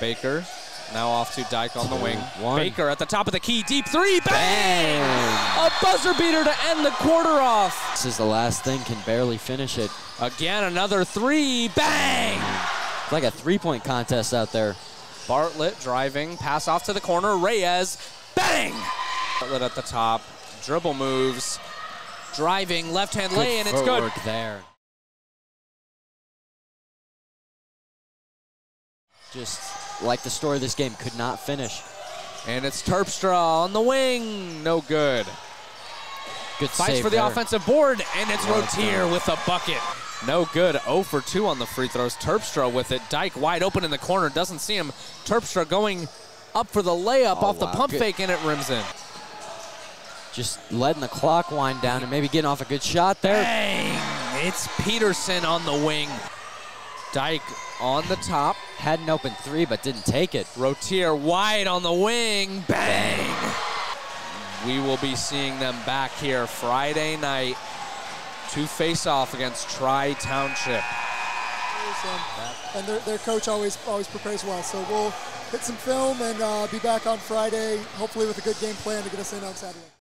Baker now off to Dyke on the wing. one. Baker at the top of the key, deep three, bang! Bang! A buzzer beater to end the quarter off. This is the last thing, can barely finish it. Again, another three, bang! It's like a three-point contest out there. Bartlett driving, pass off to the corner, Reyes, bang! Bartlett at the top, dribble moves, driving, left hand lay, and it's good. there. Just like the story of this game, could not finish. And it's Terpstra on the wing, no good. Good Fights save for the there. offensive board, and it's Well Rotier with a bucket. No good. 0 for 2 on the free throws. Terpstra with it. Dyke wide open in the corner. Doesn't see him. Terpstra going up for the layup Oh, off the pump Good. fake, and it rims in. Just letting the clock wind down and maybe getting off a good shot there. Bang! It's Peterson on the wing. Dyke on the top. Had an open three, but didn't take it. Rotier wide on the wing. Bang! We will be seeing them back here Friday night to face off against Tri Township. And their, their coach always always prepares well. So we'll hit some film and uh, be back on Friday, hopefully with a good game plan to get us in on Saturday.